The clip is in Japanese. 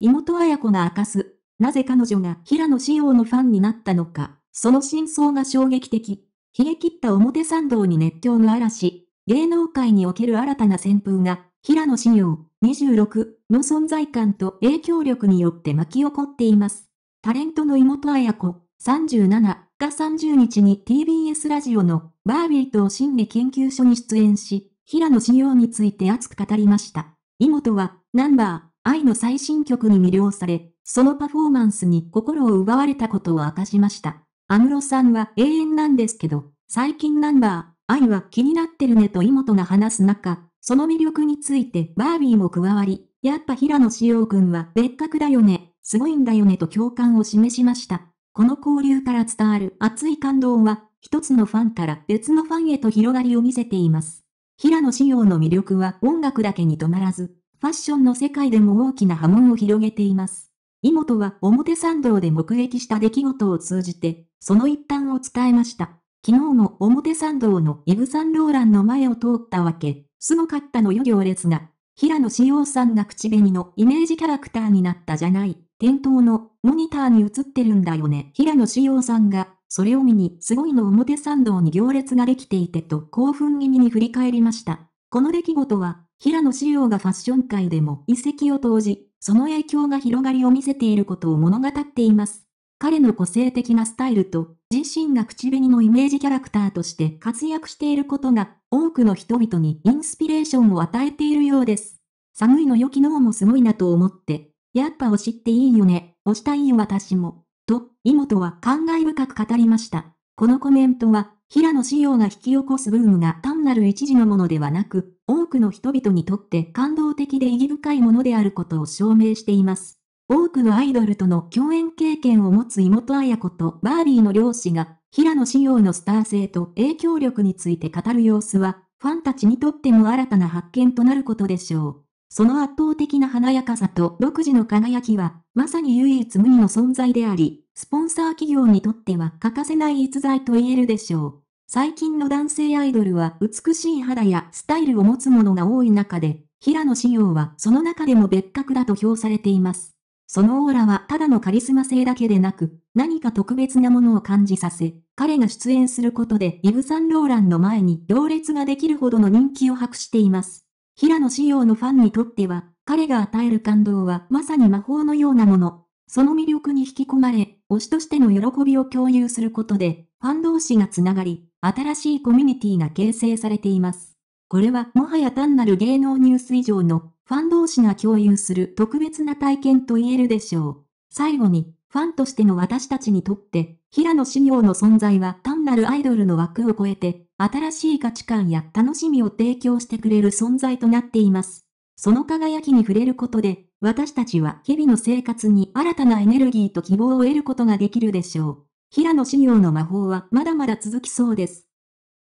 妹綾子が明かす。なぜ彼女が平野紫耀のファンになったのか。その真相が衝撃的。冷え切った表参道に熱狂の嵐。芸能界における新たな旋風が、平野紫耀26の存在感と影響力によって巻き起こっています。タレントの妹綾子37が30日に TBS ラジオのバービーと心理研究所に出演し、平野紫耀について熱く語りました。妹は、ナンバー、愛の最新曲に魅了され、そのパフォーマンスに心を奪われたことを明かしました。安室さんは永遠なんですけど、最近ナンバー、愛は気になってるねと妹が話す中、その魅力についてバービーも加わり、やっぱ平野紫耀くんは別格だよね、すごいんだよねと共感を示しました。この交流から伝わる熱い感動は、一つのファンから別のファンへと広がりを見せています。平野紫耀の魅力は音楽だけに止まらず、ファッションの世界でも大きな波紋を広げています。妹は表参道で目撃した出来事を通じて、その一端を伝えました。昨日も表参道のイブ・サンローランの前を通ったわけ、すごかったのよ行列が。平野志陽さんが口紅のイメージキャラクターになったじゃない。店頭のモニターに映ってるんだよね。平野志陽さんが、それを見にすごいの表参道に行列ができていてと興奮気味に振り返りました。この出来事は、平野志陽がファッション界でも一石を投じ、その影響が広がりを見せていることを物語っています。彼の個性的なスタイルと、自身が口紅のイメージキャラクターとして活躍していることが、多くの人々にインスピレーションを与えているようです。寒いのよ昨日もすごいなと思って、やっぱ推しっていいよね、推したいよ私も。と、妹は感慨深く語りました。このコメントは、平野紫耀が引き起こすブームが単なる一時のものではなく、多くの人々にとって感動的で意義深いものであることを証明しています。多くのアイドルとの共演経験を持つ妹彩子とバービーの両氏が、平野紫耀のスター性と影響力について語る様子は、ファンたちにとっても新たな発見となることでしょう。その圧倒的な華やかさと独自の輝きは、まさに唯一無二の存在であり、スポンサー企業にとっては欠かせない逸材と言えるでしょう。最近の男性アイドルは美しい肌やスタイルを持つものが多い中で、平野紫耀はその中でも別格だと評されています。そのオーラはただのカリスマ性だけでなく、何か特別なものを感じさせ、彼が出演することでイブ・サンローランの前に行列ができるほどの人気を博しています。平野仕様のファンにとっては、彼が与える感動はまさに魔法のようなもの。その魅力に引き込まれ、推しとしての喜びを共有することで、ファン同士がつながり、新しいコミュニティが形成されています。これはもはや単なる芸能ニュース以上のファン同士が共有する特別な体験と言えるでしょう。最後に、ファンとしての私たちにとって、平野志陽の存在は単なるアイドルの枠を超えて、新しい価値観や楽しみを提供してくれる存在となっています。その輝きに触れることで、私たちは日々の生活に新たなエネルギーと希望を得ることができるでしょう。平野紫耀の魔法はまだまだ続きそうです。